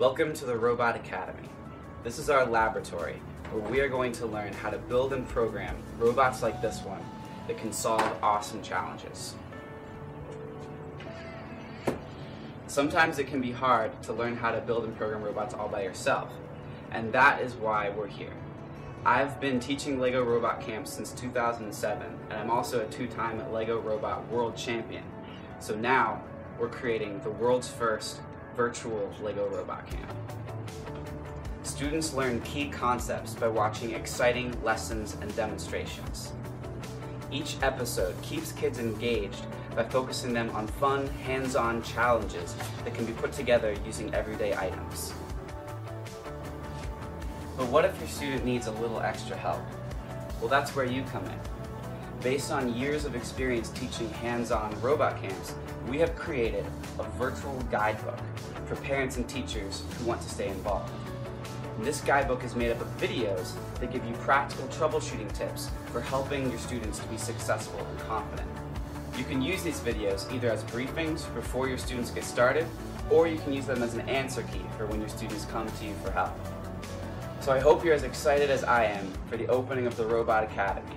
Welcome to the Robot Academy. This is our laboratory where we are going to learn how to build and program robots like this one that can solve awesome challenges. Sometimes it can be hard to learn how to build and program robots all by yourself, and that is why we're here. I've been teaching LEGO Robot Camp since 2007, and I'm also a two-time LEGO Robot World Champion. So now, we're creating the world's first virtual LEGO Robot Camp. Students learn key concepts by watching exciting lessons and demonstrations. Each episode keeps kids engaged by focusing them on fun, hands-on challenges that can be put together using everyday items. But what if your student needs a little extra help? Well, that's where you come in. Based on years of experience teaching hands-on robot camps, we have created a virtual guidebook for parents and teachers who want to stay involved. And this guidebook is made up of videos that give you practical troubleshooting tips for helping your students to be successful and confident. You can use these videos either as briefings before your students get started, or you can use them as an answer key for when your students come to you for help. So I hope you're as excited as I am for the opening of the Robot Academy.